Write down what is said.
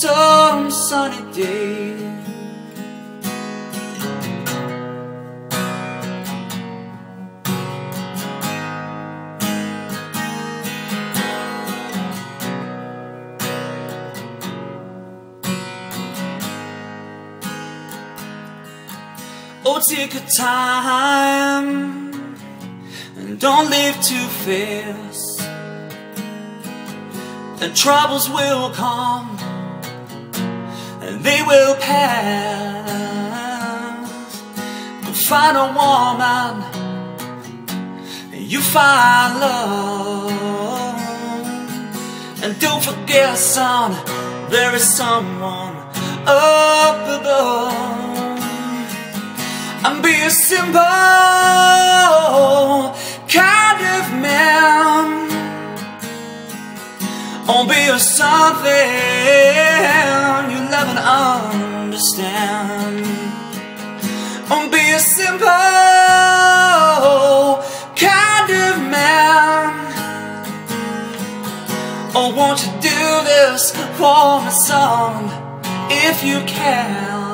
some sunny day. Oh, take your time and don't live too fast. And troubles will come they will pass. You find a woman, you find love, and don't forget, son, there is someone up above. And be a simple kind of man. Or be a something love and understand. Or be a simple kind of man. Or won't you do this for my son if you can